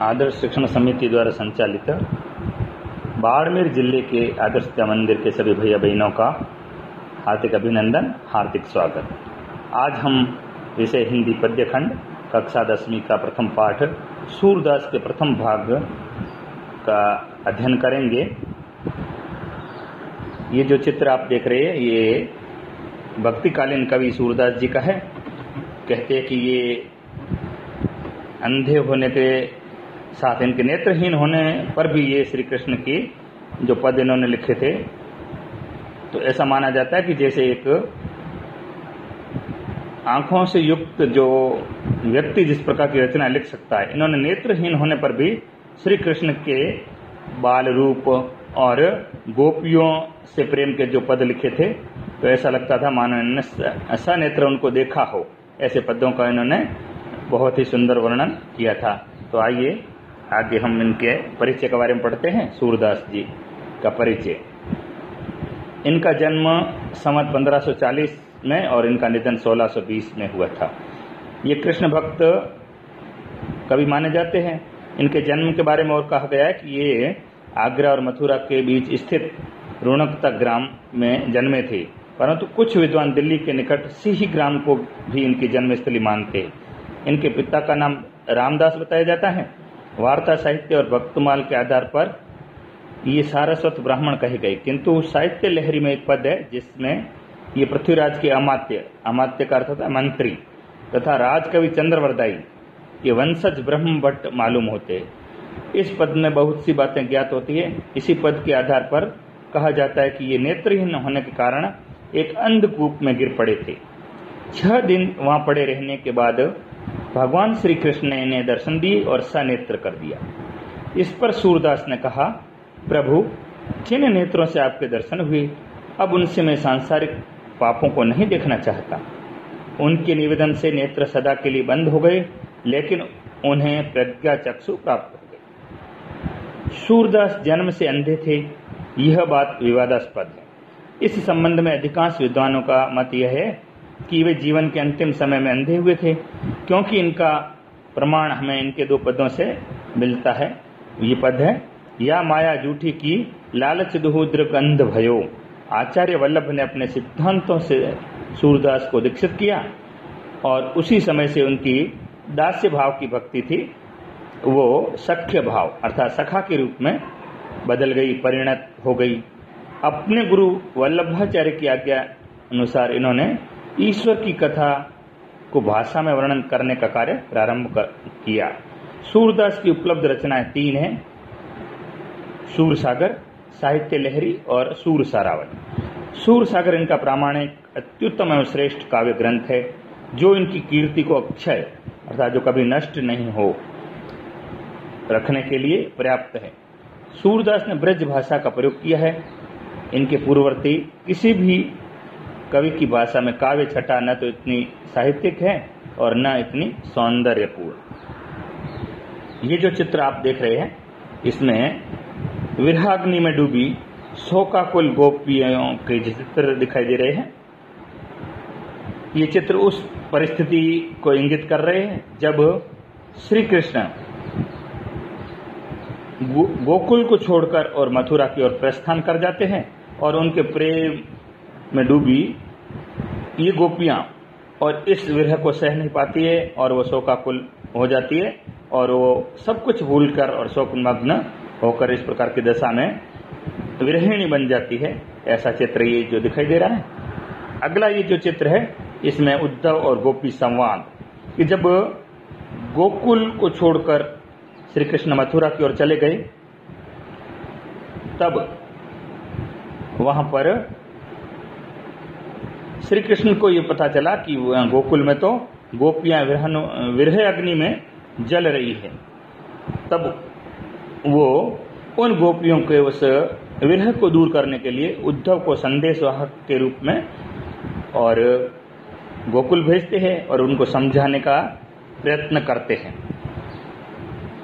आदर्श शिक्षण समिति द्वारा संचालित बाड़मेर ज़िले के आदर्श मंदिर के सभी भैया बहनों का हार्दिक अभिनंदन, हार्दिक स्वागत। आज हम विषय हिंदी पद्य खंड कक्षा दसवीं का प्रथम पाठ, सूरदास के प्रथम भाग का अध्ययन करेंगे। ये जो चित्र आप देख रहे हैं, ये भक्तिकालीन कवि सूरदास जी का है। कहते हैं कि ये अंधे होने के साथ इनके नेत्रहीन होने पर भी ये श्री कृष्ण की जो पद इन्होंने लिखे थे तो ऐसा माना जाता है कि जैसे एक आँखों से युक्त जो व्यक्ति जिस प्रकार की रचना लिख सकता है, इन्होंने नेत्रहीन होने पर भी श्री कृष्ण के बाल रूप और गोपियों से प्रेम के जो पद लिखे थे तो ऐसा लगता था मानो इन्होंने सनेत्र उनको देखा हो। ऐसे पदों का इन्होंने बहुत ही सुंदर वर्णन किया था। तो आइए आगे हम इनके परिचय के बारे में पढ़ते हैं, सूरदास जी का परिचय। इनका जन्म संवत 1540 में और इनका निधन 1620 में हुआ था। ये कृष्ण भक्त कवि माने जाते हैं। इनके जन्म के बारे में और कहा गया है कि ये आगरा और मथुरा के बीच स्थित रुणकता ग्राम में जन्मे थे। परंतु कुछ विद्वान दिल्ली के निकट सिही ग्राम को भी इनकी जन्मस्थली मानते हैं। इनके पिता का नाम रामदास बताया जाता है। वार्ता साहित्य और भक्तमाल के आधार पर ये सारस्वत ब्राह्मण कहे गए। किंतु साहित्य लहरी में एक पद है, जिसमें ये पृथ्वीराज के अमात्य अमात्य का अर्थ है मंत्री, तथा राजकवि चंद्रवरदाई ये वंशज ब्रह्म भट्ट मालूम होते। इस पद में बहुत सी बातें ज्ञात होती है। इसी पद के आधार पर कहा जाता है कि ये नेत्रहीन होने के कारण एक अंधकूप में गिर पड़े थे। छह दिन वहाँ पड़े रहने के बाद भगवान श्री कृष्ण ने इन्हें दर्शन दिए और सनेत्र कर दिया। इस पर सूरदास ने कहा, प्रभु, जिन नेत्रों से आपके दर्शन हुए, अब उनसे मैं सांसारिक पापों को नहीं देखना चाहता। उनके निवेदन से नेत्र सदा के लिए बंद हो गए, लेकिन उन्हें प्रज्ञा चक्षु प्राप्त हो गए सूरदास जन्म से अंधे थे, यह बात विवादास्पद है। इस संबंध में अधिकांश विद्वानों का मत यह है कि वे जीवन के अंतिम समय में अंधे हुए थे। क्योंकि इनका प्रमाण हमें इनके दो पदों से मिलता है। ये पद है, या माया जूठी की लालच दुहुद्र अंध भयो। आचार्य वल्लभ ने अपने सिद्धांतों से सूरदास को दीक्षित किया और उसी समय से उनकी दास्य भाव की भक्ति थी। वो सख्य भाव, अर्थात सखा के रूप में बदल गई, परिणत हो गई। अपने गुरु वल्लभाचार्य की आज्ञा अनुसार इन्होंने ईश्वर की कथा को भाषा में वर्णन करने का कार्य प्रारंभ कर, किया। सूरदास की उपलब्ध रचनाएँ तीन हैं। सूर सागर साहित्य लहरी और सूर सारावत सूर सागर इनका प्रामाणिक अत्युत्तम एवं श्रेष्ठ काव्य ग्रंथ है जो इनकी कीर्ति को अक्षय अर्थात जो कभी नष्ट नहीं हो रखने के लिए पर्याप्त है। सूरदास ने ब्रज भाषा का प्रयोग किया है। इनके पूर्ववर्ती किसी भी कवि की भाषा में काव्य छटा न तो इतनी साहित्यिक है और न इतनी सौंदर्यपूर्ण। ये जो चित्र आप देख रहे हैं, इसमें विरहाग्नि में डूबी शोका कुल गोपियों के चित्र दिखाई दे रहे हैं, ये चित्र उस परिस्थिति को इंगित कर रहे हैं जब श्री कृष्ण गोकुल को छोड़कर और मथुरा की ओर प्रस्थान कर जाते हैं और उनके प्रेम में डूबी, ये गोपियाँ, और इस विरह को सह नहीं पाती है, और वो शोकाकुल हो जाती है, और वो सब कुछ भूलकर और शोकमग्न होकर इस प्रकार की दशा में विरहिणी बन जाती है, ऐसा चित्र ये जो दिखाई दे रहा है। अगला ये जो चित्र है, इसमें उद्धव और गोपी संवाद। कि जब गोकुल को छोड़कर श्री कृष्ण मथुरा की ओर चले गए, तब वहाँ पर श्री कृष्ण को ये पता चला कि गोकुल में तो गोपियाँ विरहन, विरह अग्नि में जल रही है। तब वो उन गोपियों के उस विरह को दूर करने के लिए उद्धव को संदेश वाहक के रूप में और गोकुल भेजते हैं और उनको समझाने का प्रयत्न करते हैं।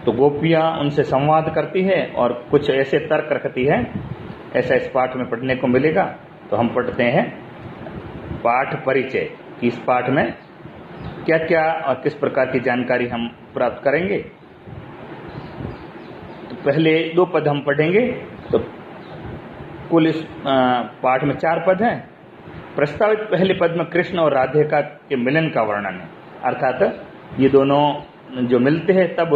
तो गोपियाँ उनसे संवाद करती है और कुछ ऐसे तर्क रखती है। ऐसा इस पाठ में पढ़ने को मिलेगा तो हम पढ़ते हैं। पाठ परिचय। इस पाठ में? क्या क्या और किस प्रकार की जानकारी हम प्राप्त करेंगे? तो पहले दो पद हम पढ़ेंगे। तो कुल इस पाठ में चार पद हैं। प्रस्तावित पहले पद में कृष्ण और राधे का, के मिलन का वर्णन है। अर्थात ये दोनों जो मिलते हैं तब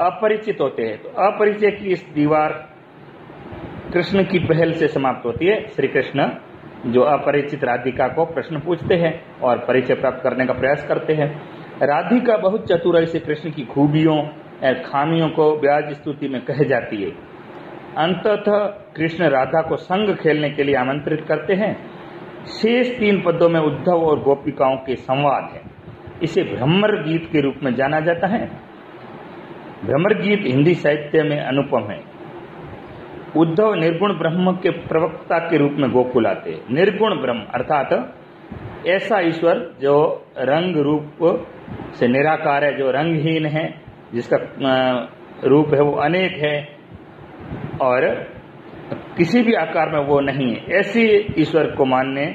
अपरिचित होते हैं। तो अपरिचय की इस दीवार कृष्ण की पहल से समाप्त होती है। श्री कृष्ण जो अपरिचित राधिका को प्रश्न पूछते हैं और परिचय प्राप्त करने का प्रयास करते हैं। राधिका बहुत चतुराई से कृष्ण की खूबियों खामियों को ब्याज स्तुति में कह जाती है। अंततः कृष्ण राधा को संग खेलने के लिए आमंत्रित करते हैं। शेष तीन पदों में उद्धव और गोपिकाओं के संवाद है। इसे भ्रमर गीत के रूप में जाना जाता है। भ्रमर गीत हिंदी साहित्य में अनुपम है। उद्धव निर्गुण ब्रह्म के प्रवक्ता के रूप में गोकुल आते निर्गुण ब्रह्म, अर्थात ऐसा ईश्वर जो रंग रूप से निराकार है, जो रंगहीन है, जिसका रूप है वो अनेक है और किसी भी आकार में वो नहीं है। ऐसी ईश्वर को मानने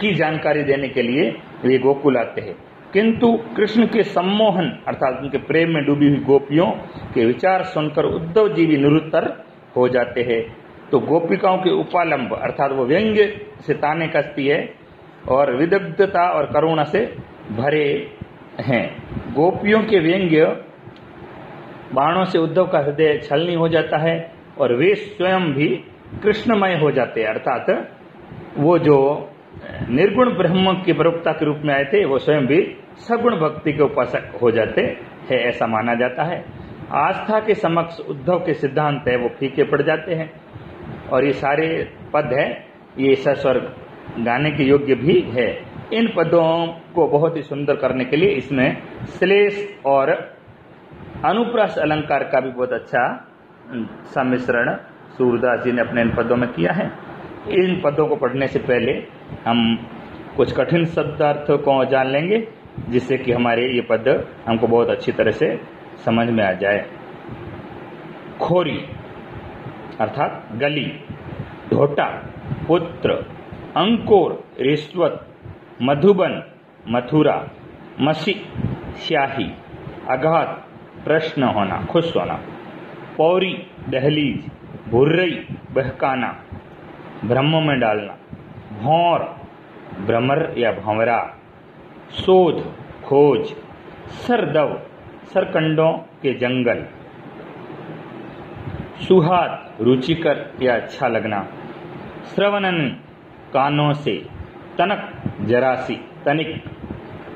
की जानकारी देने के लिए वे गोकुल आते हैं। किंतु कृष्ण के सम्मोहन, अर्थात उनके प्रेम में डूबी हुई गोपियों के विचार सुनकर उद्धव जी भी निरुत्तर हो जाते हैं। तो गोपिकाओं के उपालंब, अर्थात वो व्यंग्य से ताने कसती है और विदग्धता और करुणा से भरे हैं। गोपियों के व्यंग्य बाणों से उद्धव का हृदय छलनी हो जाता है और वे स्वयं भी कृष्णमय हो जाते हैं। अर्थात वो जो निर्गुण ब्रह्म के प्रवक्ता के रूप में आए थे, वो स्वयं भी सगुण भक्ति के उपासक हो जाते हैं, ऐसा माना जाता है। आस्था के समक्ष, उद्धव के सिद्धांत है, वो फीके पड़ जाते हैं। और ये सारे पद है, ये सस्वर गाने के योग्य भी है। इन पदों को बहुत ही सुंदर करने के लिए इसमें श्लेष और अनुप्रास अलंकार का भी बहुत अच्छा सम्मिश्रण सूरदास जी ने अपने इन पदों में किया है। इन पदों को पढ़ने से पहले हम कुछ कठिन शब्दार्थों को जान लेंगे, जिससे कि हमारे ये पद हमको बहुत अच्छी तरह से समझ में आ जाए। खोरी, अर्थात गली, ढोटा, पुत्र, अंकोर, रिश्वत, मधुबन, मथुरा, मसी, स्याही अघात प्रश्न होना, खुश होना। पौरी, दहलीज, भुर्रई, बहकाना, ब्रह्म में डालना। भौर, भ्रमर या भंवरा। शोध, खोज, सरदव सरकंडों के जंगल। सुहात रुचिकर या अच्छा लगना। श्रवणन, कानों से। तनक, जरासी, तनिक।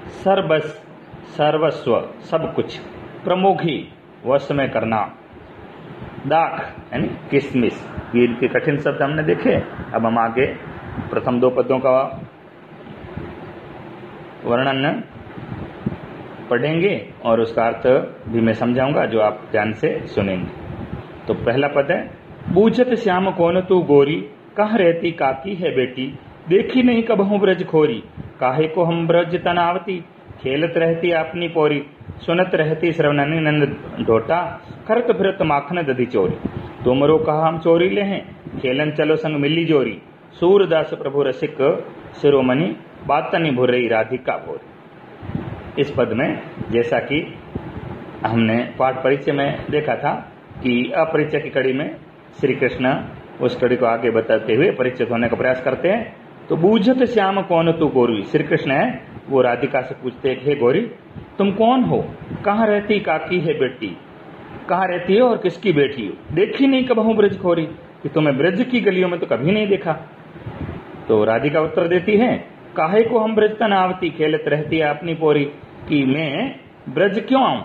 सर्वस, सर्वस्व, सब कुछ। प्रमोघी वश में करना। दाख, यानी किसमिस। ये इनके कठिन शब्द हमने देखे। अब हम आगे प्रथम दो पदों का वर्णन पढ़ेंगे और उसका अर्थ भी मैं समझाऊँगा, जो आप ध्यान से सुनेंगे। तो पहला पद है, बूझत श्याम कौन तू गोरी? कहा रहती काकी है बेटी? देखी नहीं कब हूँ ब्रज खोरी? काहे को हम ब्रज तनावती? खेलत रहती अपनी पोरी, सुनत रहती श्रवणी नंद ढोटा करत फिरत माखन दधी चोरी। तुमरो कहा हम चोरी ले हैं? खेलन चलो संग मिली जोरी। सूरदास प्रभु रसिक, शिरोमणि बातनी भुरई राधिका भोर। इस पद में, जैसा कि हमने पाठ परिचय में देखा था कि अपरिचय की कड़ी में श्री कृष्ण उस कड़ी को आगे बताते हुए परिचित होने का प्रयास करते हैं। तो बूझत श्याम कौन तू गोरी? श्री कृष्ण है, वो राधिका से पूछते हे गोरी, तुम कौन हो? कहाँ रहती, काकी है, बेटी? कहाँ रहती है और किसकी बेटी हो? देखी नहीं कब हूँ ब्रज खोरी? कि तुम्हें ब्रज की गलियों में तो कभी नहीं देखा? तो राधिका उत्तर देती है काहे को हम ब्रज तनावती खेलत रहती है अपनी पोरी? कि मैं ब्रज क्यों आऊँ?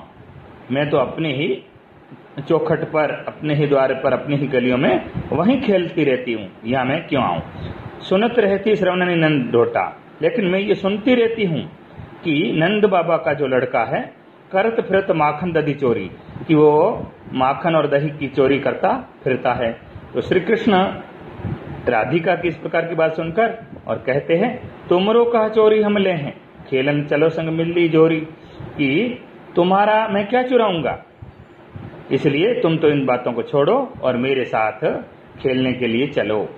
मैं तो अपने ही चौखट पर, अपने ही द्वार पर, अपनी ही गलियों में वहीं खेलती रहती हूँ। यहाँ मैं क्यों आऊँ? सुनत रहती श्रवणी नंद डोटा लेकिन मैं ये सुनती रहती हूँ कि नंद बाबा का जो लड़का है, करत फिरत माखन दधी चोरी। कि वो माखन और दही की चोरी करता फिरता है। तो श्री कृष्ण राधिका की इस प्रकार की बात सुनकर और कहते हैं, तुमरो कहा चोरी हम ले हैं। खेलन चलो संग मिली जोरी कि तुम्हारा मैं क्या चुराऊँगा? इसलिए तुम तो इन बातों को छोड़ो और मेरे साथ खेलने के लिए चलो।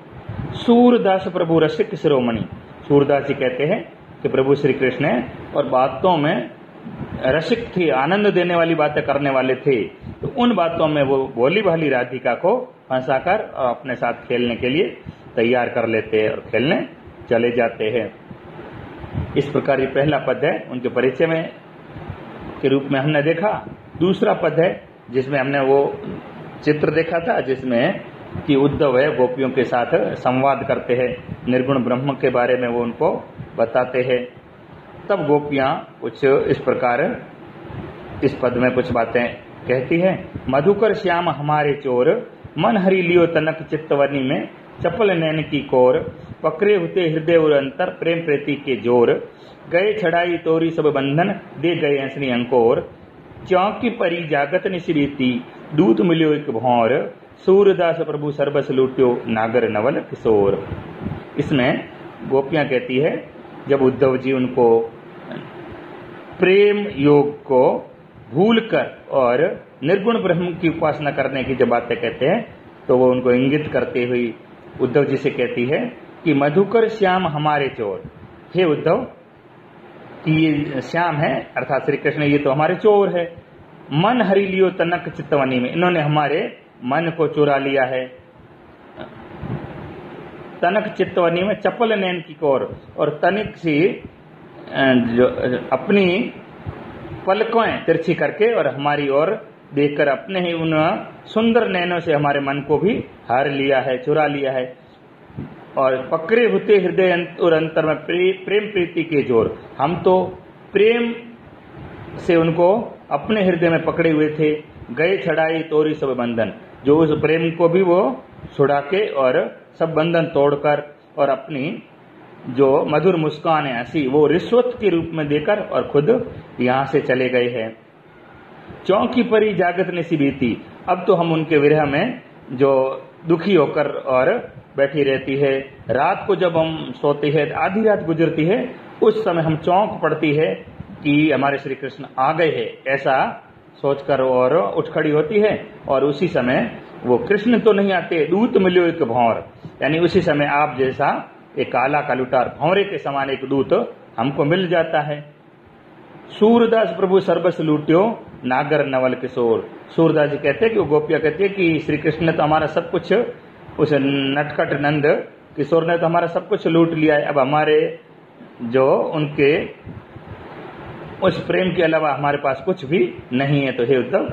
सूरदास प्रभु रसिक शिरोमणि। सूरदास जी कहते हैं कि प्रभु श्री कृष्ण और बातों में रसिक थे, आनंद देने वाली बातें करने वाले थे। तो उन बातों में वो बोली भाली राधिका को फंसाकर अपने साथ खेलने के लिए तैयार कर लेते और खेलने चले जाते हैं। इस प्रकार ये पहला पद है उनके परिचय में, के रूप में हमने देखा। दूसरा पद है जिसमें हमने वो चित्र देखा था, जिसमें कि उद्धव है, गोपियों के साथ संवाद करते हैं। निर्गुण ब्रह्म के बारे में वो उनको बताते हैं। तब गोपियाँ कुछ इस प्रकार इस पद में कुछ बातें कहती है। मधुकर श्याम हमारे चोर, मन हरी लियो तनक चित्तवनी में, चपल नैन की कोर पकड़े होते हृदय और अंतर, प्रेम प्रीति के ज़ोर। गए छड़ाई तोरी सब बंधन, दे गए हंसनी अंकोर। चौकी परी जागत निश्रीति दूत मिलियो एक भौर। सूरदास प्रभु सर्वस लूट्यो नागर नवल किशोर। इसमें गोपियाँ कहती है, जब उद्धव जी उनको प्रेम योग को भूलकर और निर्गुण ब्रह्म की उपासना करने की जब बातें कहते हैं तो वो उनको इंगित करते हुई उद्धव जी से कहती है कि मधुकर श्याम हमारे चोर। हे उद्धव, कि ये श्याम है, अर्थात श्री कृष्ण ये तो हमारे चोर है। मन हरी लियो तनक चित्तवनी में। इन्होंने हमारे मन को चुरा लिया है। तनक चित्तवनी में चप्पल नैन की कोर और तनिक सी जो, अपनी पलकों तिरछी करके और हमारी ओर देखकर अपने ही उन सुंदर नैनों से हमारे मन को भी हार लिया है, चुरा लिया है। और पकड़े होते हृदय और अंतर में प्रेम प्रीति के ज़ोर। हम तो प्रेम से उनको अपने हृदय में पकड़े हुए थे। गए, छड़ाई, तोरी, सब बंधन। जो उस प्रेम को भी वो छुड़ा के और सब बंधन तोड़कर और अपनी जो मधुर मुस्कान है हँसी, वो रिश्वत के रूप में देकर और खुद यहाँ से चले गए हैं। चौकी परी जागत ने सी बीती। अब तो हम उनके विरह में जो दुखी होकर और बैठी रहती है। रात को जब हम सोते हैं, आधी रात गुजरती है, उस समय हम चौंक पड़ती है कि हमारे श्री कृष्ण आ गए हैं। ऐसा सोचकर और उठ खड़ी होती है और उसी समय वो कृष्ण तो नहीं आते, दूत मिलो एक भौर। यानी उसी समय आप जैसा एक काला कालुटार भौरे के समान एक दूत हमको मिल जाता है। सूरदास प्रभु सर्वस लूट्यो, नागर नवल किशोर। सूरदास जी कहते हैं कि वो गोपिया कहती है कि श्री कृष्ण ने तो हमारा सब कुछ उस नटखट नंद, किशोर ने तो हमारा सब कुछ लूट लिया है। अब हमारे जो उनके उस प्रेम के अलावा हमारे पास कुछ भी नहीं है। तो हे उद्धव,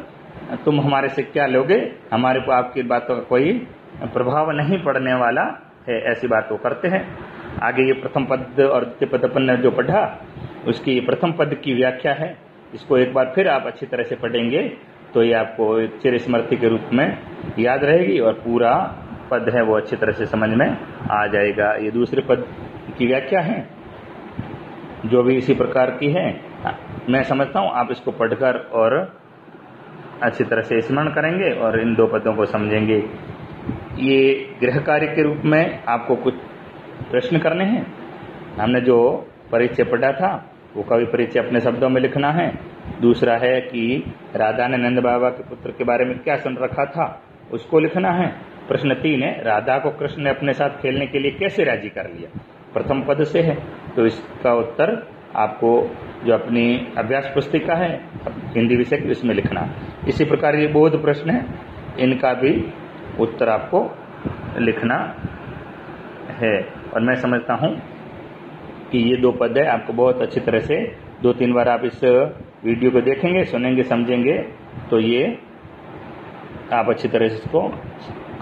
तुम हमारे से क्या लोगे? हमारे को आपकी बातों का कोई प्रभाव नहीं पड़ने वाला है। ऐसी बात वो करते हैं। आगे ये प्रथम पद और द्वितीय पद अपन ने जो पढ़ा, उसकी प्रथम पद की व्याख्या है। इसको एक बार फिर आप अच्छी तरह से पढ़ेंगे तो ये आपको चिर स्मृति के रूप में याद रहेगी और पूरा पद है वो अच्छी तरह से समझ में आ जाएगा। ये दूसरे पद की व्याख्या है, जो भी इसी प्रकार की है। मैं समझता हूँ, आप इसको पढ़कर और अच्छी तरह से स्मरण करेंगे और इन दो पदों को समझेंगे। ये गृह कार्य के रूप में आपको कुछ प्रश्न करने हैं। हमने जो परिचय पढ़ा था, वो कवि परिचय अपने शब्दों में लिखना है। दूसरा है कि राधा ने नंद बाबा के पुत्र के बारे में क्या सुन रखा था, उसको लिखना है। प्रश्न तीन है, राधा को कृष्ण ने अपने साथ खेलने के लिए कैसे राज़ी कर लिया? प्रथम पद से है। तो इसका उत्तर आपको जो अपनी अभ्यास पुस्तिका है, हिंदी विषय की उसमें लिखना इसी प्रकार ये बोध प्रश्न है, इनका भी उत्तर आपको लिखना है। और मैं समझता हूँ कि ये दो पद है, आपको बहुत अच्छी तरह से दो तीन बार आप इस वीडियो को देखेंगे, सुनेंगे, समझेंगे तो ये आप अच्छी तरह से इसको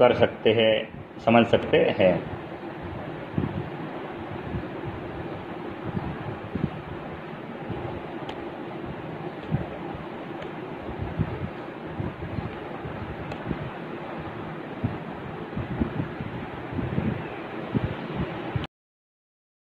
कर सकते हैं समझ सकते हैं।